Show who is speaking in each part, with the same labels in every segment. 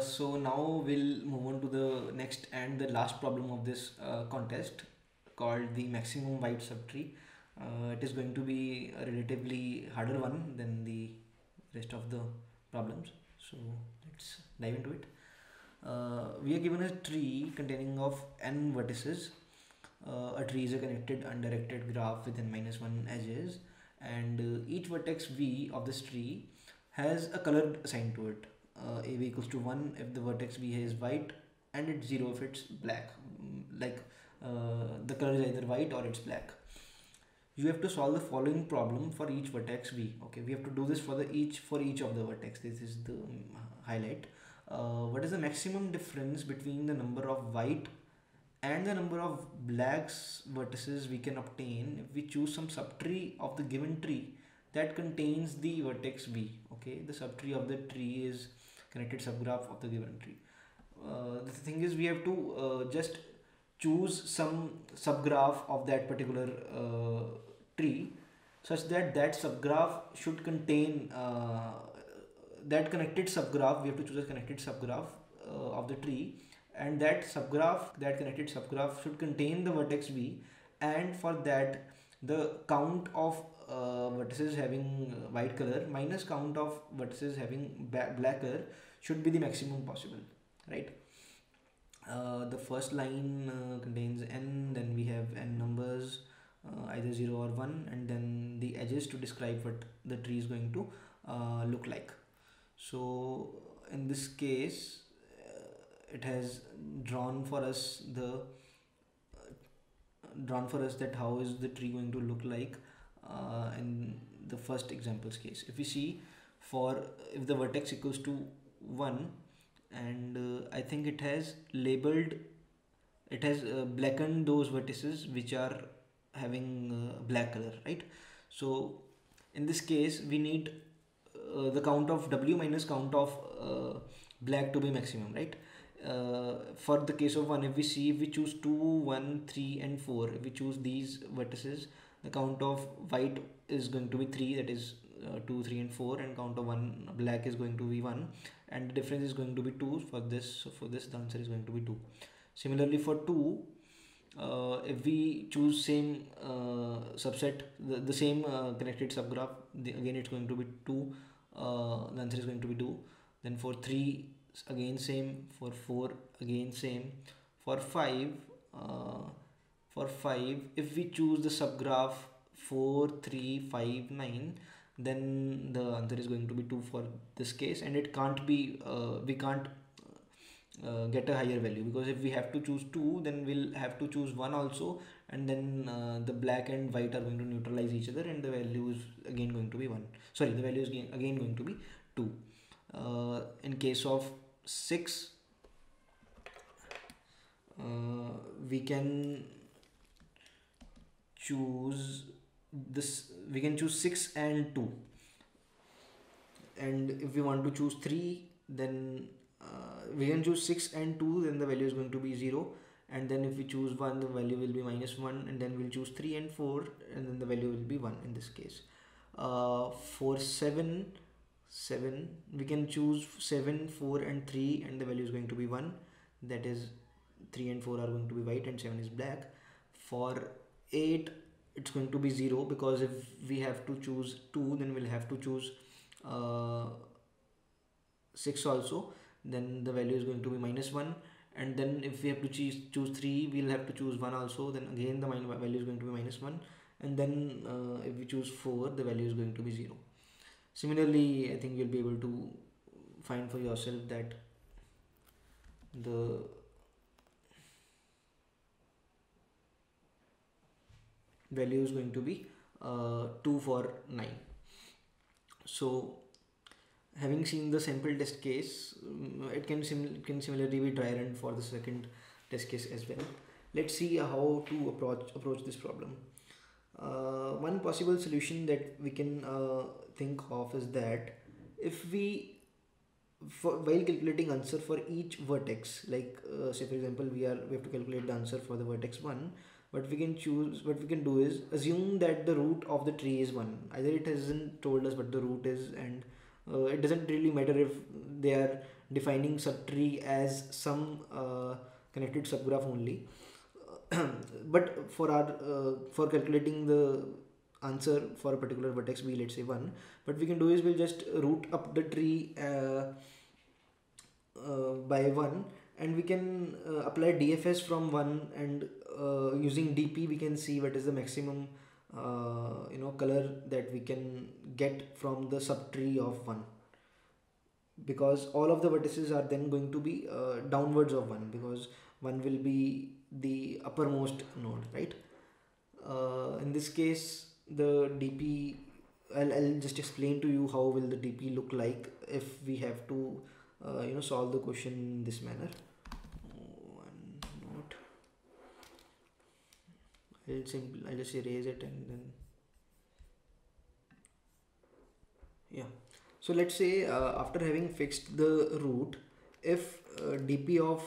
Speaker 1: so now we'll move on to the next and the last problem of this uh, contest called the maximum white subtree. Uh, it is going to be a relatively harder one than the rest of the problems. So let's dive into it. Uh, we are given a tree containing of n vertices. Uh, a tree is a connected undirected graph with n minus 1 edges and uh, each vertex v of this tree has a color assigned to it uh, a v equals to 1 if the vertex v is white and it's 0 if it's black. Mm, like uh, the color is either white or it's black. You have to solve the following problem for each vertex v okay? We have to do this for the each for each of the vertex. This is the um, highlight. Uh, what is the maximum difference between the number of white and the number of blacks vertices we can obtain if we choose some subtree of the given tree that contains the vertex v okay? The subtree of the tree is connected subgraph of the given tree. Uh, the thing is we have to uh, just choose some subgraph of that particular uh, tree such that that subgraph should contain uh, that connected subgraph we have to choose a connected subgraph uh, of the tree and that subgraph that connected subgraph should contain the vertex v and for that the count of uh, vertices having uh, white color minus count of vertices having black color should be the maximum possible right? Uh, the first line uh, contains n then we have n numbers uh, either 0 or 1 and then the edges to describe what the tree is going to uh, look like. So in this case it has drawn for us the drawn for us that how is the tree going to look like uh, in the first examples case. If we see for if the vertex equals to 1 and uh, I think it has labeled it has uh, blackened those vertices which are having uh, black color right? So in this case we need uh, the count of w minus count of uh, black to be maximum right? Uh, for the case of 1 if we see if we choose 2 1 3 and 4 if we choose these vertices the count of white is going to be 3 that is uh, 2 3 and 4 and count of 1 black is going to be 1 and the difference is going to be 2 for this so for this the answer is going to be 2 similarly for 2 uh, if we choose same uh, subset the, the same uh, connected subgraph the, again it's going to be 2 uh, the answer is going to be 2 then for 3 again same for 4 again same. For 5 uh, for 5 if we choose the subgraph 4 3 5 9 then the answer is going to be 2 for this case. And it can't be uh, we can't uh, get a higher value because if we have to choose 2 then we'll have to choose 1 also. And then uh, the black and white are going to neutralize each other and the value is again going to be 1 sorry the value is again, again going to be 2 uh, in case of 6 uh, we can choose this we can choose 6 and 2 and if we want to choose 3 then uh, we can choose 6 and 2 then the value is going to be 0 and then if we choose 1 the value will be minus 1 and then we'll choose 3 and 4 and then the value will be 1 in this case. Uh, for 7 7 we can choose 7 4 and 3 and the value is going to be 1 that is 3 and 4 are going to be white and 7 is black. For 8 it's going to be 0 because if we have to choose 2 then we'll have to choose uh, 6 also then the value is going to be minus 1 and then if we have to choose choose 3 we'll have to choose 1 also. Then again the value is going to be minus 1 and then uh, if we choose 4 the value is going to be 0 similarly i think you'll be able to find for yourself that the value is going to be uh, 2 for 9 so having seen the sample test case um, it can sim- can similarly be dry run for the second test case as well. Let's see how to approach approach this problem. Uh, one possible solution that we can uh, think of is that if we for, while calculating answer for each vertex like uh, say for example we are we have to calculate the answer for the vertex 1 what we can choose what we can do is assume that the root of the tree is 1 either it hasn't told us what the root is and uh, it doesn't really matter if they are defining subtree as some uh, connected subgraph only. But for our uh, for calculating the answer for a particular vertex b let's say 1 what we can do is we'll just root up the tree uh, uh, by 1 and we can uh, apply dfs from 1 and uh, using dp we can see what is the maximum uh, you know color that we can get from the subtree of 1 because all of the vertices are then going to be uh, downwards of 1 because 1 will be the uppermost node right? Uh, in this case the dp I'll, I'll just explain to you how will the dp look like if we have to uh, you know solve the question in this manner one note I'll simply I'll just erase it and then yeah. So let's say uh, after having fixed the root if uh, dp of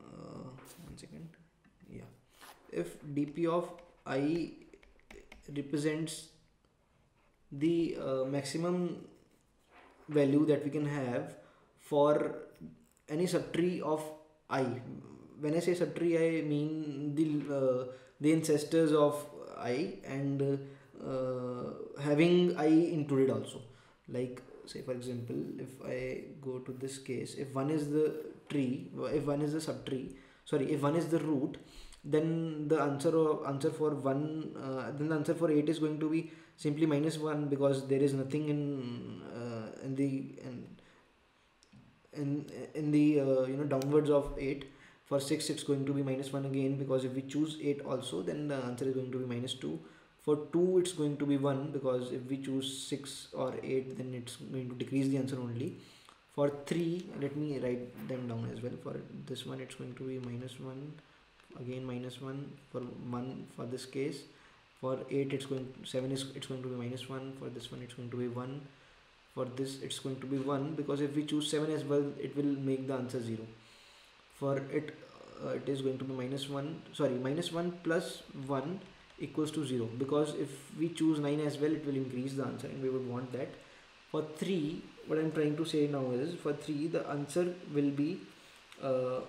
Speaker 1: uh, one second yeah. If dp of i represents the uh, maximum value that we can have for any subtree of i when i say subtree i mean the uh, the ancestors of i and uh, having i included also. Like say for example if i go to this case if one is the tree if one is the subtree sorry if one is the root then the answer of answer for one uh, then the answer for 8 is going to be simply minus 1 because there is nothing in uh, in the in in, in the uh, you know downwards of 8 for 6 it's going to be minus 1 again because if we choose 8 also then the answer is going to be minus 2 for 2 it's going to be 1 because if we choose 6 or 8 then it's going to decrease the answer only. For 3 let me write them down as well. For this one it's going to be minus 1 again minus 1 for 1 for this case. For 8 it's going 7 is it's going to be minus 1 for this one it's going to be 1 for this it's going to be 1 because if we choose 7 as well it will make the answer 0 for it uh, it is going to be minus 1 sorry minus 1 plus 1 equals to 0 because if we choose 9 as well it will increase the answer and we would want that. For 3 what I'm trying to say now is for 3 the answer will be uh,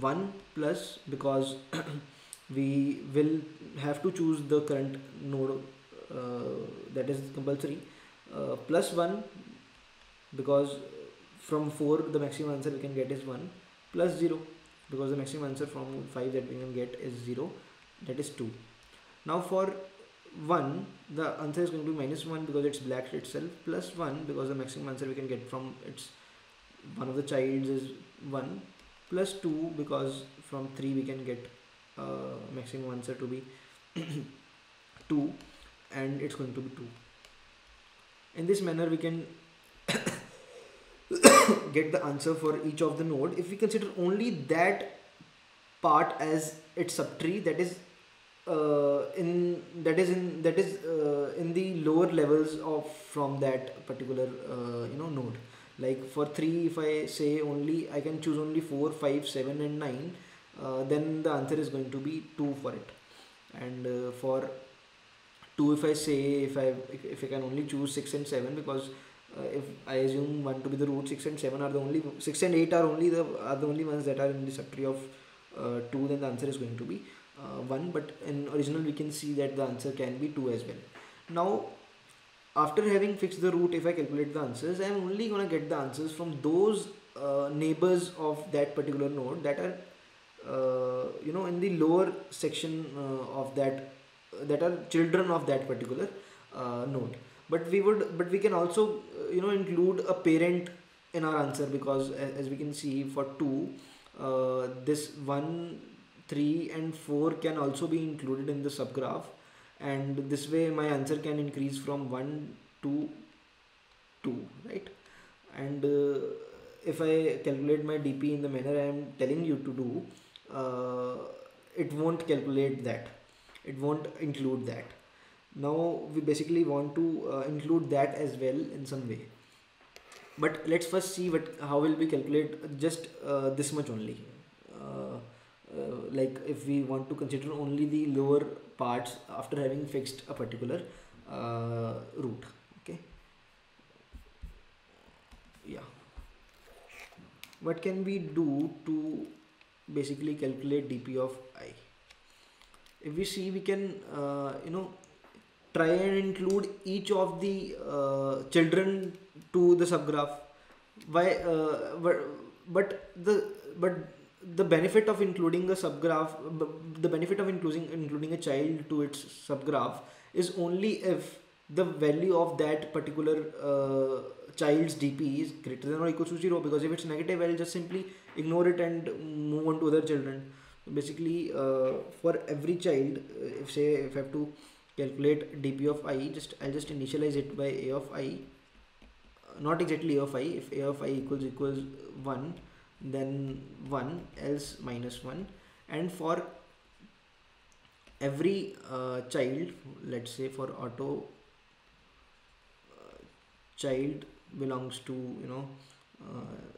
Speaker 1: 1 plus because we will have to choose the current node uh, that is compulsory uh, plus 1 because from 4 the maximum answer we can get is 1 plus 0 because the maximum answer from 5 that we can get is 0 that is 2 now for 1 the answer is going to be minus 1 because it's black itself plus 1 because the maximum answer we can get from its one of the childs is 1 plus 2 because from 3 we can get uh, maximum answer to be 2 and it's going to be 2 in this manner we can get the answer for each of the node if we consider only that part as its subtree that is uh, in that is in that is uh, in the lower levels of from that particular uh, you know node. Like for 3 if I say only I can choose only 4 5 7 and 9 uh, then the answer is going to be 2 for it. And uh, for 2 if I say if I if I can only choose 6 and 7 because uh, if I assume 1 to be the root 6 and 7 are the only 6 and 8 are only the are the only ones that are in the subtree of uh, 2 then the answer is going to be uh, 1 but in original we can see that the answer can be 2 as well. Now after having fixed the root if I calculate the answers I am only gonna get the answers from those uh, neighbors of that particular node that are uh, you know in the lower section uh, of that that are children of that particular node but we would but we can also uh, you know include a parent in our answer because as we can see for 2 uh, this 1 3 and 4 can also be included in the subgraph. And this way my answer can increase from 1 to 2 right? And uh, if I calculate my DP in the manner I am telling you to do uh, it won't calculate that. It won't include that now we basically want to uh, include that as well in some way. But let's first see what how will we calculate just uh, this much only. Uh, uh, like if we want to consider only the lower parts after having fixed a particular uh, root okay? Yeah. What can we do to basically calculate dp of i? If we see we can uh, you know try and include each of the uh, children to the subgraph. Why uh, but, but the but the benefit of including a subgraph the benefit of including including a child to its subgraph is only if the value of that particular uh, child's dp is greater than or equal to 0 because if it's negative i'll just simply ignore it and move on to other children. Basically uh, for every child uh, if say if i have to calculate dp of i just i'll just initialize it by a of i not exactly a of i if a of i equals equals 1 then 1 else minus 1 and for every uh, child let's say for auto uh, child belongs to you know uh,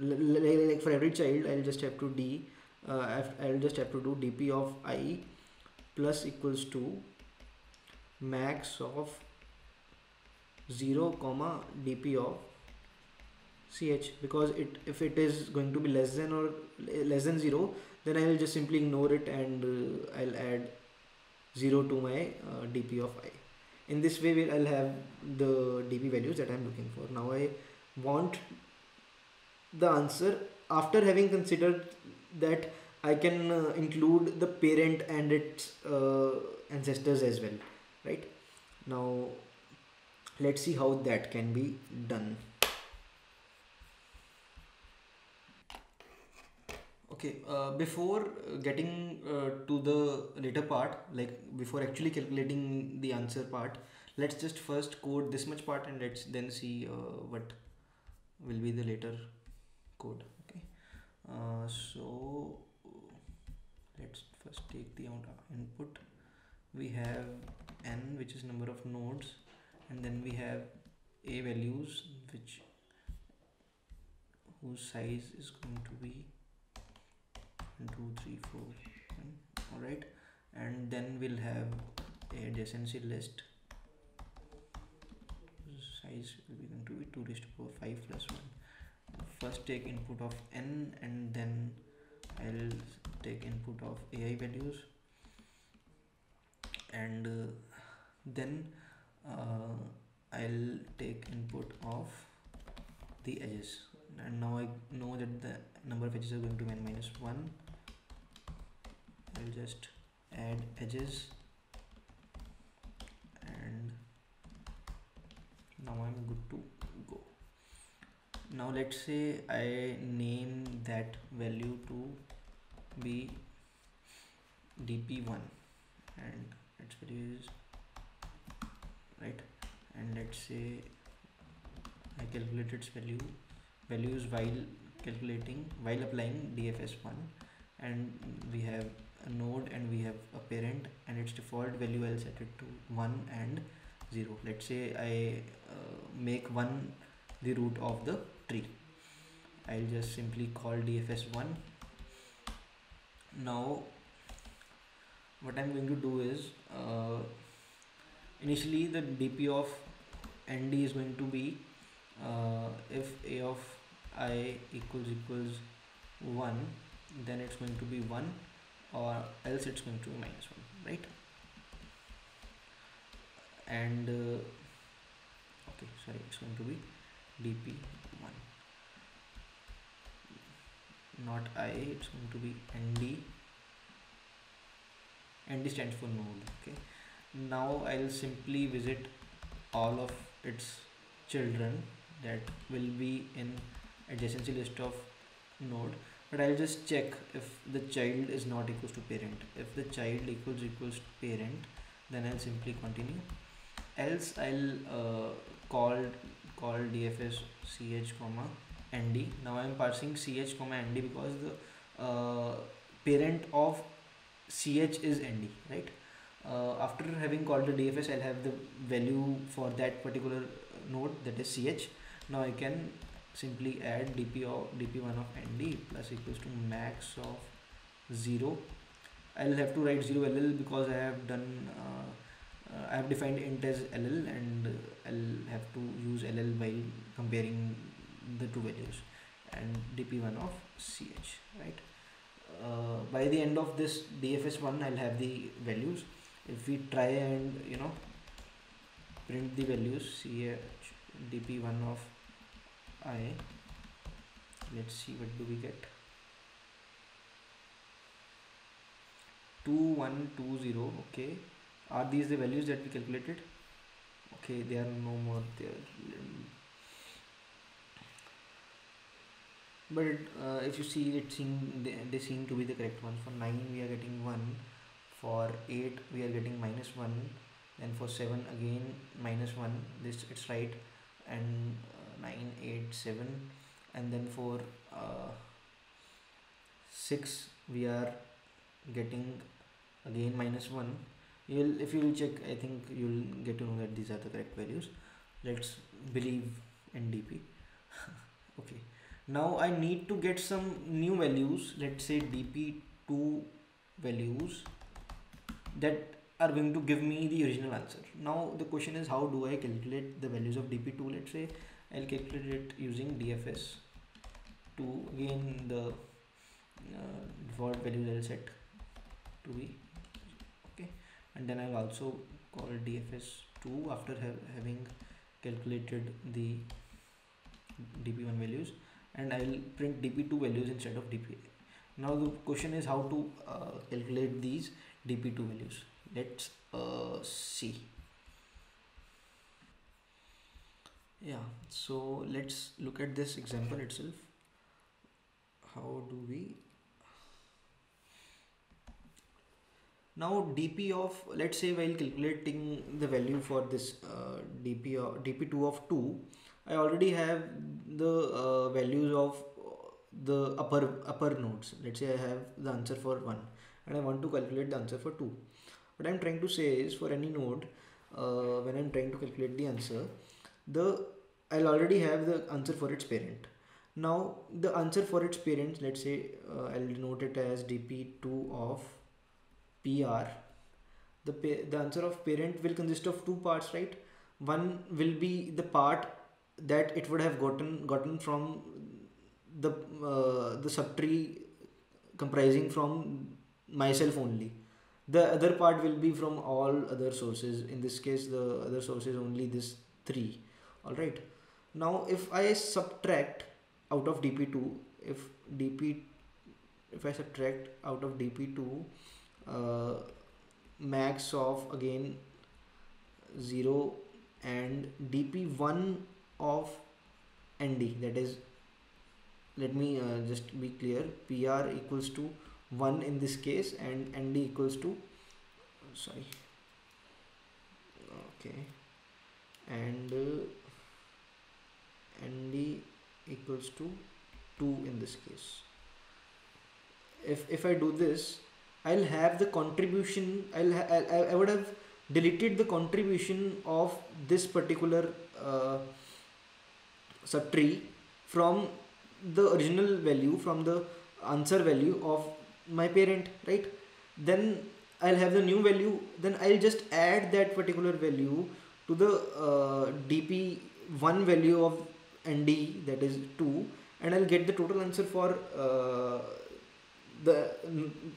Speaker 1: like for every child I'll just have to d uh, I'll just have to do dp of i plus equals to max of 0 comma dp of ch because it if it is going to be less than or less than 0 then I will just simply ignore it and uh, I'll add 0 to my uh, dp of i. In this way I'll have the dp values that I'm looking for. Now I want the answer after having considered that I can uh, include the parent and its uh, ancestors as well right? Now let's see how that can be done. Okay uh, before getting uh, to the later part like before actually calculating the answer part let's just first code this much part and let's then see uh, what will be the later code okay? Uh, so let's first take the input we have n which is number of nodes and then we have a values which whose size is going to be 2 3 4 all right and then we'll have a adjacency list. Size will be going to be 2 raised to power 5 plus 1 first take input of n and then I'll take input of ai values and uh, then uh, I'll take input of the edges. And now I know that the number of edges are going to be n minus 1 I'll just add edges. And now I'm good to go. Now let's say I name that value to be dp1 and is right? And let's say I calculate its value values while calculating while applying DFS1 and we have a node and we have a parent and its default value I'll set it to 1 and 0 let's say I uh, make 1 the root of the tree. I'll just simply call DFS1 now what I'm going to do is uh, initially the dp of nd is going to be uh, if a of i equals equals 1 then it's going to be 1 or else it's going to be minus 1 right? And uh, okay sorry it's going to be dp1 not i it's going to be nd nd stands for node okay? Now I'll simply visit all of its children that will be in adjacency list of node but I'll just check if the child is not equals to parent. If the child equals equals parent then I'll simply continue. Else I'll uh, call call dfs ch comma nd now I'm parsing ch comma nd because the uh, parent of ch is nd right? Uh, after having called the DFS I'll have the value for that particular node that is ch now I can simply add dp of dp1 of nd plus equals to max of 0 I'll have to write 0 ll because I have done uh, uh, I have defined int as ll and I'll have to use ll while comparing the two values and dp1 of ch right uh, by the end of this dfs1 I'll have the values. If we try and you know print the values ch dp1 of i let's see what do we get. 2120 okay. Are these the values that we calculated? Okay they are no more there but uh, if you see it seem they, seem to be the correct ones for 9 we are getting 1 for 8 we are getting minus 1 then for 7 again minus 1 this it's right. And uh, 9 8 7 and then for uh, 6 we are getting again minus 1 you'll if you will check i think you'll get to know that these are the correct values. Let's believe in dp okay now i need to get some new values. Let's say dp2 values that are going to give me the original answer. Now the question is how do i calculate the values of dp2 let's say i'll calculate it using dfs to again the uh, default values i'll set to be okay? And then I'll also call dfs2 after ha having calculated the dp1 values and I'll print dp2 values instead of dp now the question is how to uh, calculate these dp2 values. Let's uh, see. Yeah so let's look at this example itself. How do we now dp of let's say while calculating the value for this uh, dp of dp2 of 2 i already have the uh, values of the upper upper nodes. Let's say i have the answer for 1 and i want to calculate the answer for 2 what i'm trying to say is for any node uh, when i'm trying to calculate the answer the i'll already have the answer for its parent. Now the answer for its parent let's say uh, i'll denote it as dp2 of PR, the, the answer of parent will consist of two parts, right? One will be the part that it would have gotten gotten from the uh, the subtree comprising from myself only. The other part will be from all other sources. In this case, the other source is only this three. All right. Now, if I subtract out of dp2, if dp, if I subtract out of dp2 uh, max of again 0 and dp1 of nd that is let me uh, just be clear. Pr equals to 1 in this case and nd equals to sorry. Okay. And uh, nd equals to 2 in this case. If if i do this I'll have the contribution I'll I, I would have deleted the contribution of this particular uh, subtree from the original value from the answer value of my parent right? Then I'll have the new value. Then I'll just add that particular value to the uh, dp1 value of nd that is 2 and I'll get the total answer for uh, the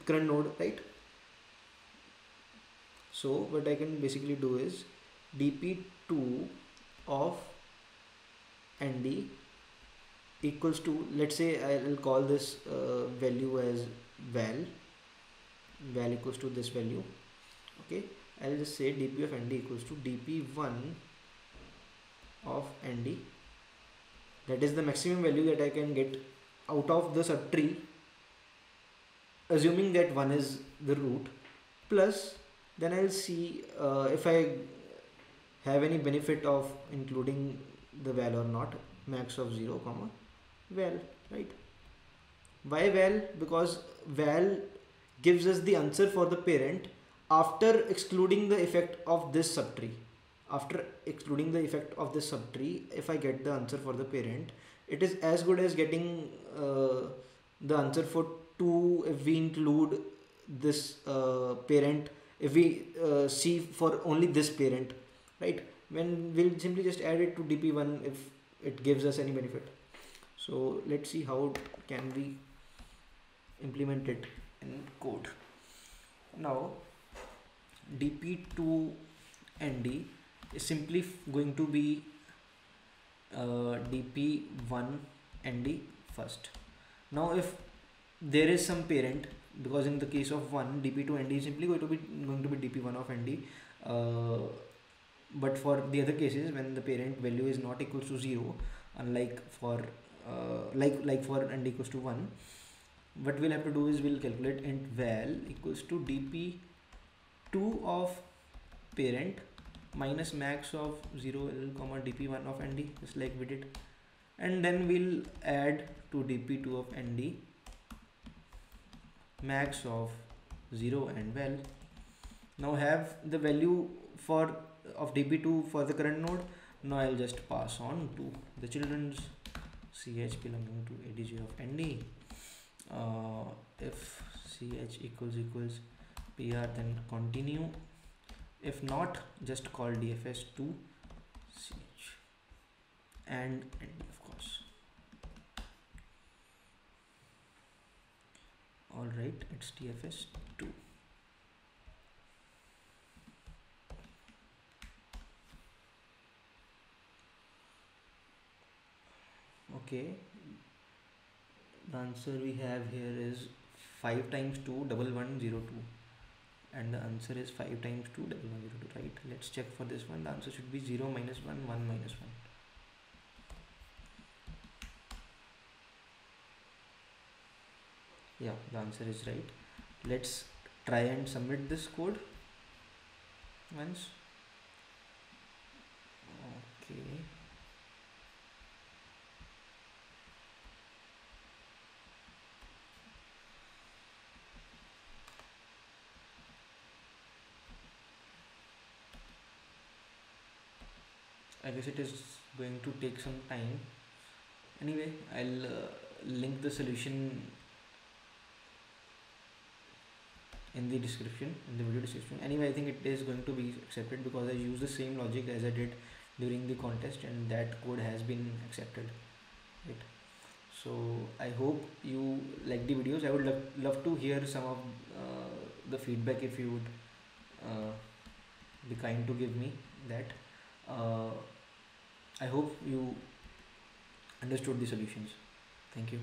Speaker 1: current node right? So what I can basically do is dp2 of nd equals to let's say I'll call this uh, value as val val equals to this value okay? I'll just say dp of nd equals to dp1 of nd that is the maximum value that I can get out of the subtree assuming that 1 is the root plus then I'll see uh, if I have any benefit of including the val or not max of 0 comma val right? Why val because val gives us the answer for the parent after excluding the effect of this subtree. After excluding the effect of this subtree if I get the answer for the parent it is as good as getting uh, the answer for 2 if we include this uh, parent if we uh, see for only this parent right when we'll simply just add it to dp1 if it gives us any benefit. So let's see how can we implement it in code. Now dp2nd is simply going to be uh, dp1 nd first. Now if there is some parent because in the case of one dp2 nd is simply going to be going to be dp1 of nd uh, but for the other cases when the parent value is not equals to 0 unlike for uh, like like for nd equals to 1 what we'll have to do is we'll calculate int val equals to dp2 of parent minus max of 0 l comma dp1 of nd just like we did. And then we'll add to dp2 of nd max of 0 and val. Now have the value for of dp2 for the current node. Now i'll just pass on to the children's ch belonging to adj of nd uh, if ch equals equals pr then continue. If not just call dfs to ch and nd of course. All right it's dfs 2 okay. The answer we have here is 5 times 2 double one zero two. And the answer is 5 times 2 double one zero two right? Let's check for this one. The answer should be 0 minus 1 1 minus 1 yeah the answer is right. Let's try and submit this code once. Okay I guess it is going to take some time. Anyway I'll uh, link the solution in the description in the video description. Anyway I think it is going to be accepted because I use the same logic as I did during the contest and that code has been accepted right? So I hope you like the videos. I would love, love to hear some of uh, the feedback if you would uh, be kind to give me that. Uh, I hope you understood the solutions. Thank you.